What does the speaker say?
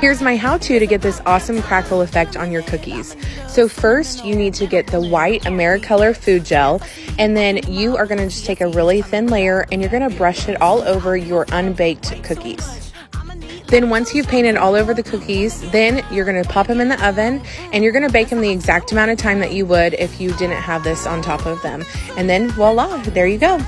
Here's my how-to to get this awesome crackle effect on your cookies. So first, you need to get the white Americolor food gel, and then you are gonna just take a really thin layer and you're gonna brush it all over your unbaked cookies. Then once you've painted all over the cookies, then you're gonna pop them in the oven and you're gonna bake them the exact amount of time that you would if you didn't have this on top of them. And then voila, there you go.